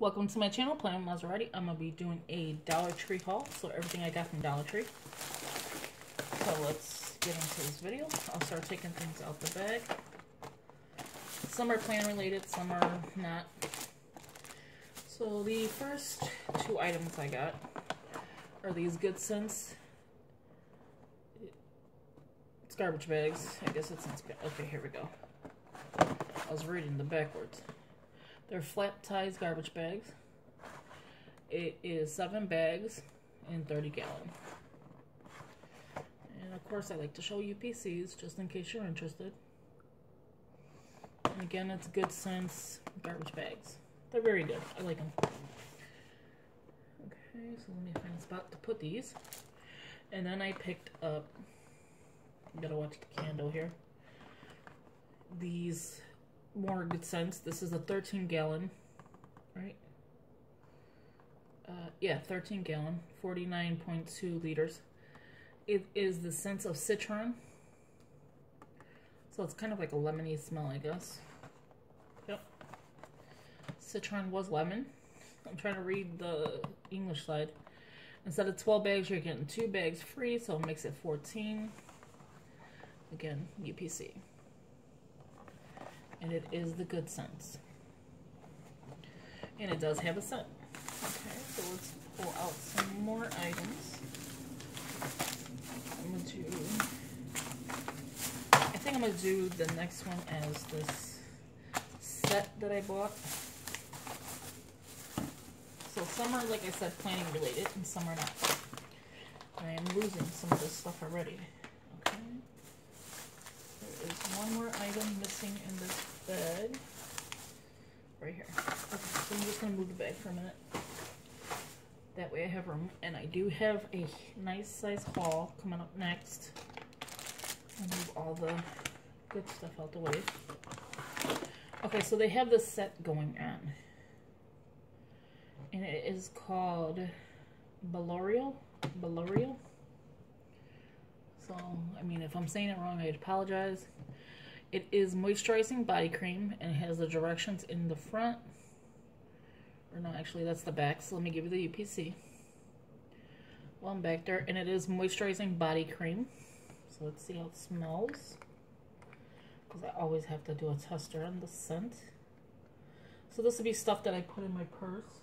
Welcome to my channel, Planning with Monserrate. I'm going to be doing a Dollar Tree haul, so everything I got from Dollar Tree. So let's get into this video. I'll start taking things out the bag. Some are plan related, some are not. So the first two items I got are these Good Sense. It's garbage bags. I guess it's, okay, here we go. I was reading the backwards. They're flat ties garbage bags. It is seven bags and 30 gallon. And of course I like to show you PCs just in case you're interested. And again, it's good sense garbage bags. They're very good. I like them. Okay, so let me find a spot to put these. And then I picked up, gotta watch the candle here, these more good sense. This is a 13 gallon, right? Uh, yeah, 13 gallon, 49.2 liters. It is the sense of citron. So it's kind of like a lemony smell, I guess. Yep. Citron was lemon. I'm trying to read the English side. Instead of 12 bags, you're getting two bags free, so it makes it 14. Again, UPC and it is the good sense. And it does have a scent. Okay, so let's pull out some more items. I'm gonna do, I think I'm gonna do the next one as this set that I bought. So some are, like I said, planning related, and some are not. I am losing some of this stuff already one more item missing in this bag. Right here. Okay, so I'm just going to move the bag for a minute. That way I have room. And I do have a nice size haul coming up next. I'll move all the good stuff out the way. Okay, so they have this set going on. And it is called Balorial. Balorial. So, I mean, if I'm saying it wrong, I apologize. It is moisturizing body cream and it has the directions in the front. Or no, actually, that's the back. So let me give you the UPC. Well, I'm back there. And it is moisturizing body cream. So let's see how it smells. Because I always have to do a tester on the scent. So this would be stuff that I put in my purse.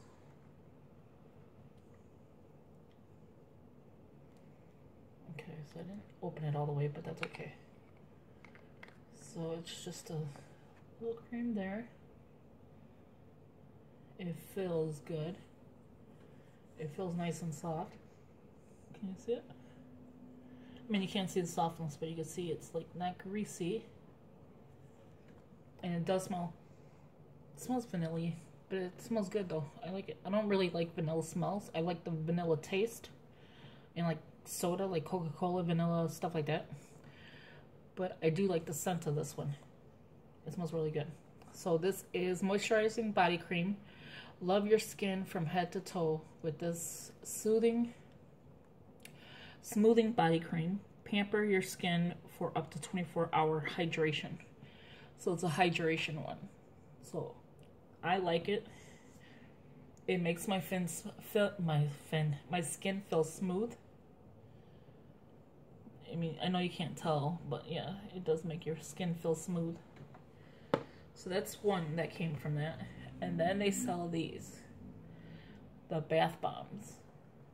Okay, so I didn't open it all the way, but that's okay. So it's just a little cream there. It feels good. It feels nice and soft. Can you see it? I mean, you can't see the softness, but you can see it's like not greasy. And it does smell, it smells vanilla but it smells good though. I like it. I don't really like vanilla smells. I like the vanilla taste and like soda, like Coca-Cola, vanilla, stuff like that. But I do like the scent of this one. It smells really good. So this is moisturizing body cream. Love your skin from head to toe with this soothing, smoothing body cream. Pamper your skin for up to 24 hour hydration. So it's a hydration one. So I like it. It makes my feel my fin my skin feel smooth I mean, I know you can't tell, but yeah, it does make your skin feel smooth. So that's one that came from that. And then they sell these. The bath bombs.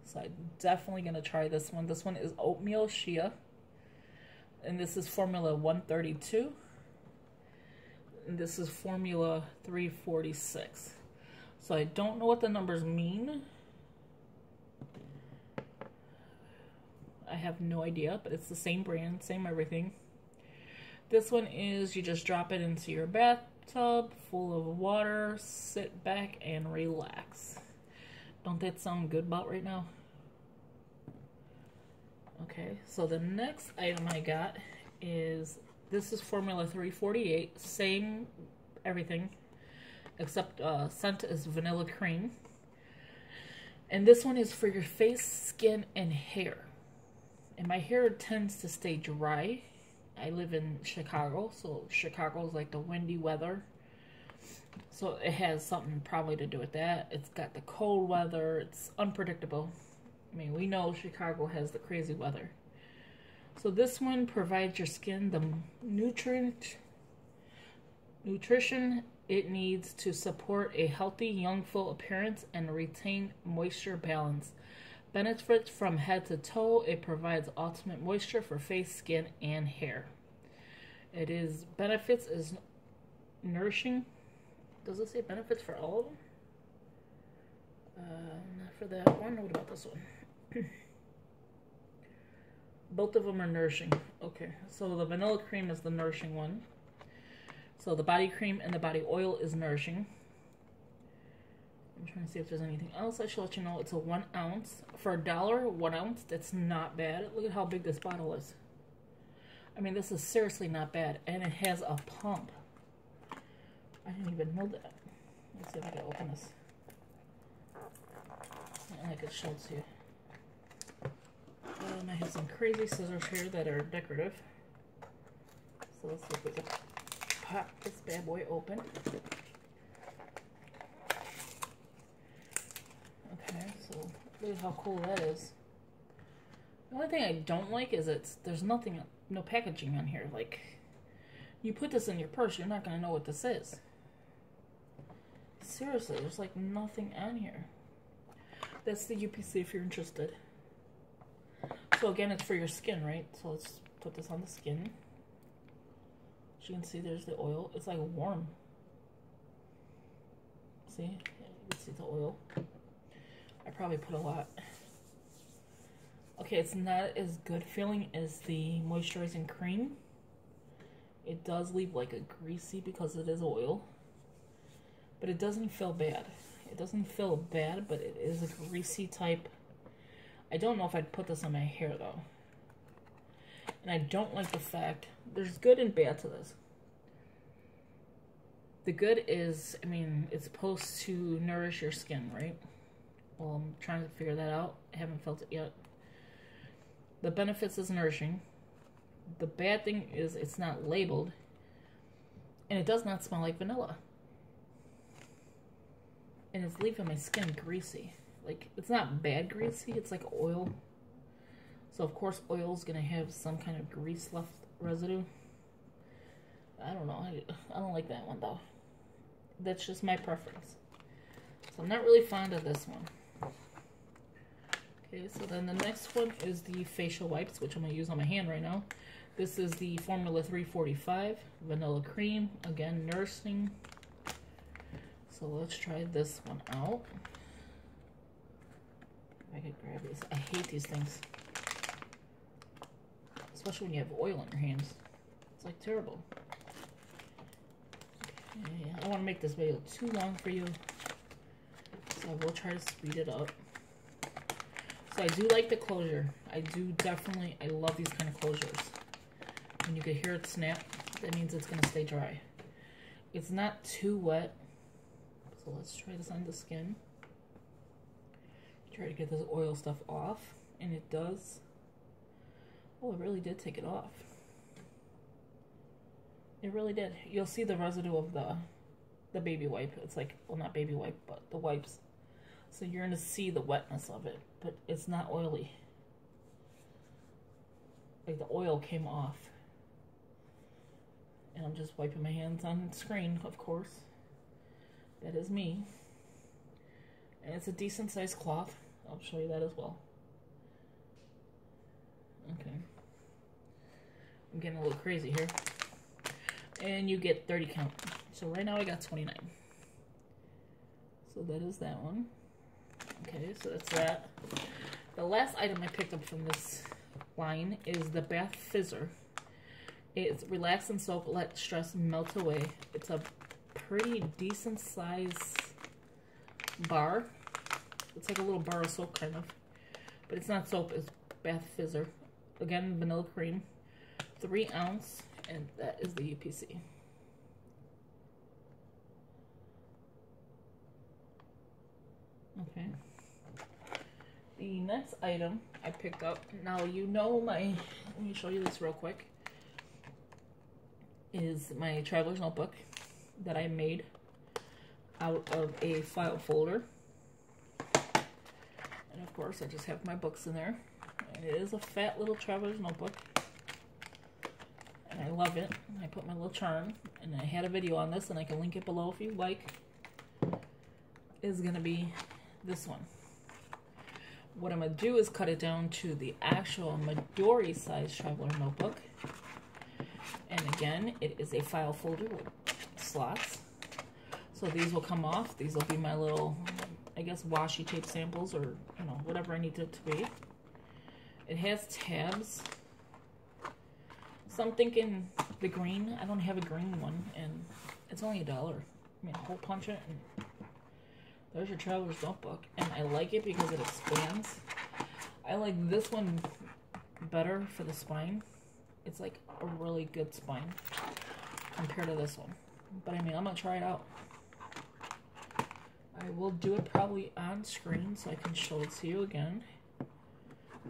So I'm definitely going to try this one. This one is oatmeal shea. And this is formula 132. And this is formula 346. So I don't know what the numbers mean. Have no idea, but it's the same brand, same everything. This one is you just drop it into your bathtub full of water, sit back and relax. Don't that sound good about right now? Okay, so the next item I got is, this is Formula 348, same everything, except uh, scent is vanilla cream. And this one is for your face, skin, and hair and my hair tends to stay dry. I live in Chicago, so Chicago is like the windy weather. So it has something probably to do with that. It's got the cold weather. It's unpredictable. I mean, we know Chicago has the crazy weather. So this one provides your skin the nutrient nutrition it needs to support a healthy young full appearance and retain moisture balance. Benefits from head to toe. It provides ultimate moisture for face, skin, and hair. It is benefits is nourishing. Does it say benefits for all of them? Uh, not for that one. What about this one? Both of them are nourishing. Okay, so the vanilla cream is the nourishing one. So the body cream and the body oil is nourishing. I'm trying to see if there's anything else I should let you know. It's a one ounce. For a dollar, one ounce, that's not bad. Look at how big this bottle is. I mean, this is seriously not bad. And it has a pump. I didn't even know that. Let's see if I can open this. And I could show it to you. Um, I have some crazy scissors here that are decorative. So let's see if we can pop this bad boy open. Okay, so look at how cool that is. The only thing I don't like is it's there's nothing, no packaging on here. Like, you put this in your purse, you're not gonna know what this is. Seriously, there's like nothing on here. That's the UPC if you're interested. So again, it's for your skin, right? So let's put this on the skin. As you can see, there's the oil. It's like warm. See? You can see the oil. I probably put a lot. Okay, it's not as good feeling as the moisturizing cream. It does leave like a greasy because it is oil. But it doesn't feel bad. It doesn't feel bad, but it is a greasy type. I don't know if I'd put this on my hair though. And I don't like the fact, there's good and bad to this. The good is, I mean, it's supposed to nourish your skin, right? Well, I'm trying to figure that out. I haven't felt it yet. The benefits is nourishing. The bad thing is it's not labeled. And it does not smell like vanilla. And it's leaving my skin greasy. Like, it's not bad greasy, it's like oil. So, of course, oil is going to have some kind of grease left residue. I don't know. I, I don't like that one, though. That's just my preference. So, I'm not really fond of this one. Okay, so then the next one is the facial wipes, which I'm going to use on my hand right now. This is the Formula 345 Vanilla Cream. Again, nursing. So let's try this one out. I could grab these. I hate these things. Especially when you have oil on your hands. It's like terrible. Okay, I don't want to make this video too long for you. I will try to speed it up. So I do like the closure. I do definitely, I love these kind of closures. When you can hear it snap, that means it's going to stay dry. It's not too wet. So let's try this on the skin. Try to get this oil stuff off. And it does. Oh, it really did take it off. It really did. You'll see the residue of the the baby wipe. It's like, well, not baby wipe, but the wipes. So you're going to see the wetness of it, but it's not oily. Like the oil came off. And I'm just wiping my hands on screen, of course. That is me. And it's a decent sized cloth. I'll show you that as well. Okay. I'm getting a little crazy here. And you get 30 count. So right now I got 29. So that is that one. Okay, so that's that. The last item I picked up from this line is the Bath Fizzer. It's relax and soak, let stress melt away. It's a pretty decent size bar. It's like a little bar of soap kind of. But it's not soap, it's Bath Fizzer. Again, vanilla cream. Three ounce, and that is the UPC. Okay. The next item I picked up, now you know my, let me show you this real quick, is my traveler's notebook that I made out of a file folder. And of course, I just have my books in there. It is a fat little traveler's notebook. And I love it. I put my little charm. And I had a video on this, and I can link it below if you like. Is going to be this one. What I'm going to do is cut it down to the actual Midori size traveler notebook. And again, it is a file folder with slots. So these will come off. These will be my little, I guess, washi tape samples or, you know, whatever I need it to be. It has tabs. So I'm thinking the green. I don't have a green one, and it's only a dollar. I mean, hole punch it, and there's your traveler's notebook. And I like it because it expands. I like this one better for the spine. It's like a really good spine compared to this one. But I mean, I'm to try it out. I will do it probably on screen so I can show it to you again.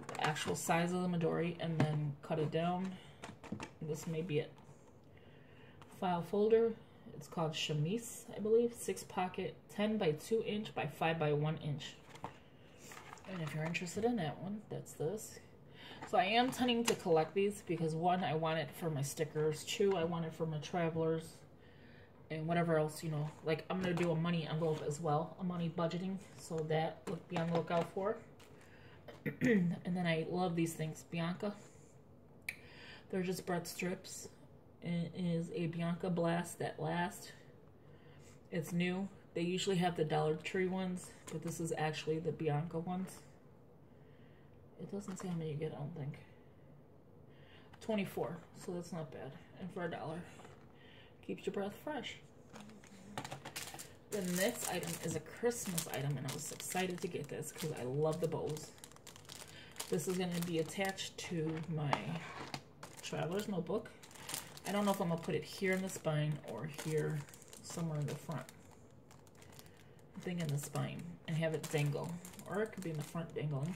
The actual size of the Midori and then cut it down. This may be it. File folder. It's called Chemise, I believe. Six pocket, 10 by 2 inch by 5 by 1 inch. And if you're interested in that one, that's this. So I am tending to collect these because one, I want it for my stickers. Two, I want it for my travelers. And whatever else, you know. Like, I'm going to do a money envelope as well. A money budgeting. So that, look, be on the lookout for. and then I love these things. Binaca. They're just bread strips. It is a Binaca Blast that last. It's new. They usually have the Dollar Tree ones, but this is actually the Binaca ones. It doesn't say how many you get, I don't think. 24, so that's not bad. And for a dollar, keeps your breath fresh. The next item is a Christmas item, and I was excited to get this because I love the bows. This is going to be attached to my traveler's notebook. I don't know if I'm going to put it here in the spine or here somewhere in the front. I'm thinking the spine and have it dangle. Or it could be in the front dangling.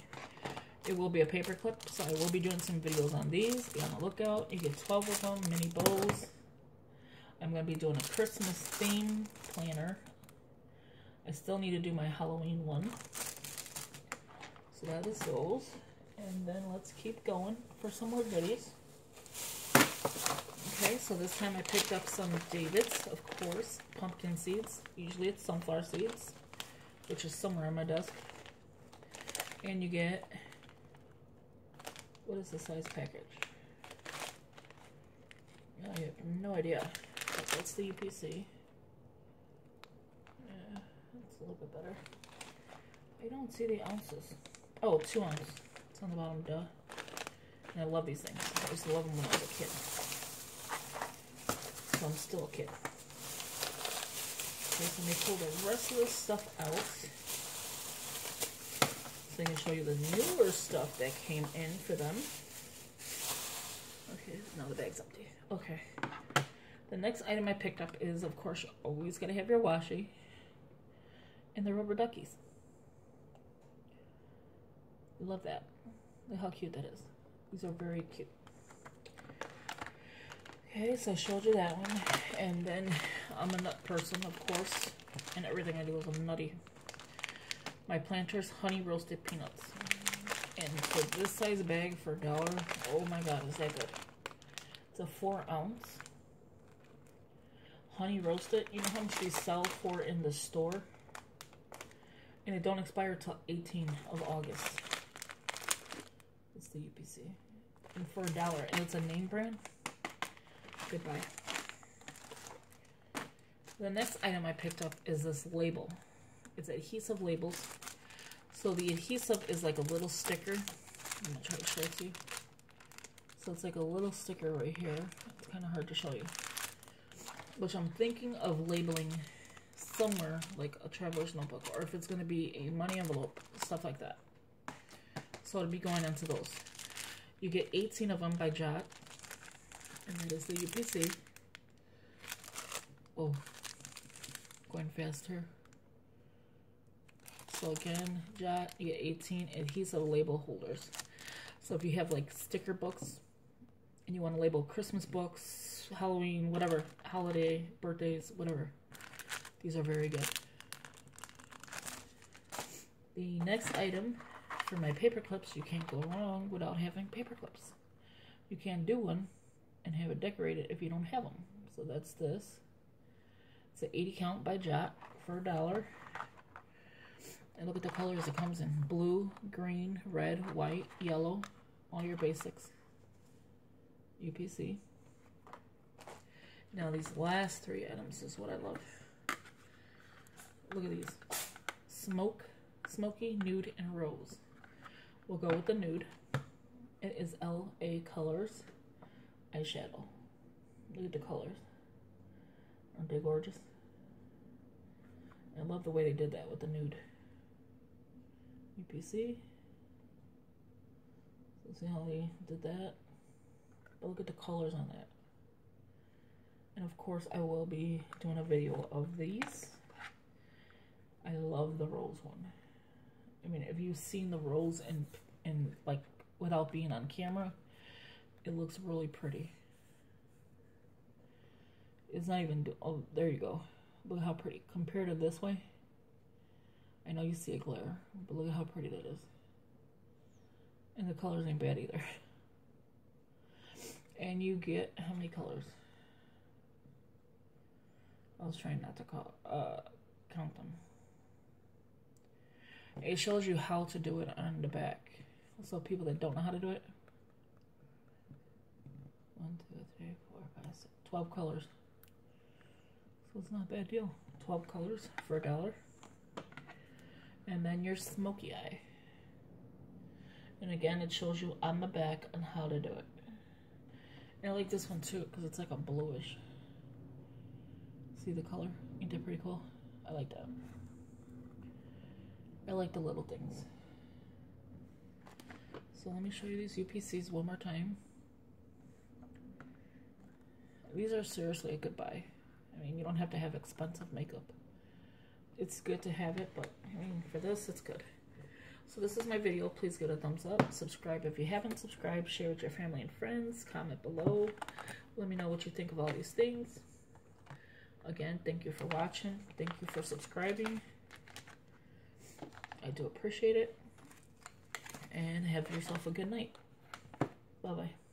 It will be a paper clip, so I will be doing some videos on these. Be on the lookout. You get 12 of them, mini bows. I'm going to be doing a Christmas theme planner. I still need to do my Halloween one. So that is those. And then let's keep going for some more goodies. Okay, so this time I picked up some David's, of course, pumpkin seeds. Usually it's sunflower seeds, which is somewhere on my desk. And you get what is the size package? I have no idea. That's the UPC. Yeah, that's a little bit better. I don't see the ounces. Oh, two ounces. It's on the bottom, duh. And I love these things. I used to love them when I was a kid. So I'm still a kid. Okay, so let me pull the rest of this stuff out so I can show you the newer stuff that came in for them. Okay, now the bag's empty. Okay. The next item I picked up is, of course, always going to have your washi and the rubber duckies. Love that. Look how cute that is. These are very cute. Okay, so I showed you that one. And then I'm a nut person, of course. And everything I do is nutty my Planters Honey Roasted Peanuts. And for this size bag for a dollar, oh my god, is that good. It's a four ounce. Honey roasted. You know how much they sell for in the store? And it don't expire till 18 of August. It's the UPC. And for a dollar. And it's a name brand. Goodbye. The next item I picked up is this label. It's adhesive labels. So the adhesive is like a little sticker. I'm going to try to show it to you. So it's like a little sticker right here. It's kind of hard to show you. Which I'm thinking of labeling somewhere like a traveler's notebook or if it's going to be a money envelope, stuff like that. So it'll be going into those. You get 18 of them by Jot. And that is the UPC. Oh, going faster. So again, Jot, you get 18 adhesive label holders. So if you have like sticker books and you want to label Christmas books, Halloween, whatever, holiday, birthdays, whatever, these are very good. The next item for my paper clips, you can't go wrong without having paper clips. You can't do one and have it decorated if you don't have them. So that's this. It's an 80 count by Jot for a dollar. And look at the colors it comes in. Blue, green, red, white, yellow. All your basics. UPC. Now these last three items is what I love. Look at these. Smoke, Smoky, Nude, and Rose. We'll go with the nude. It is LA Colors eyeshadow. Look at the colors. Aren't they gorgeous? I love the way they did that with the nude. UPC. So see how they did that? But look at the colors on that. And of course I will be doing a video of these. I love the rose one. I mean, if you've seen the rose and and like without being on camera, it looks really pretty. It's not even, oh, there you go. Look how pretty. Compared to this way, I know you see a glare, but look at how pretty that is. And the colors ain't bad either. And you get, how many colors? I was trying not to call, uh, count them. It shows you how to do it on the back. So people that don't know how to do it. One, two, three, four, five, six, 12 colors. So it's not a bad deal. 12 colors for a dollar. And then your smoky eye. And again, it shows you on the back on how to do it. And I like this one too, because it's like a bluish. See the color? Ain't that pretty cool? I like that. I like the little things. So let me show you these UPCs one more time. These are seriously a good buy. I mean, you don't have to have expensive makeup. It's good to have it, but I mean, for this, it's good. So this is my video. Please give it a thumbs up. Subscribe if you haven't subscribed. Share with your family and friends. Comment below. Let me know what you think of all these things. Again, thank you for watching. Thank you for subscribing. I do appreciate it. And have yourself a good night. Bye-bye.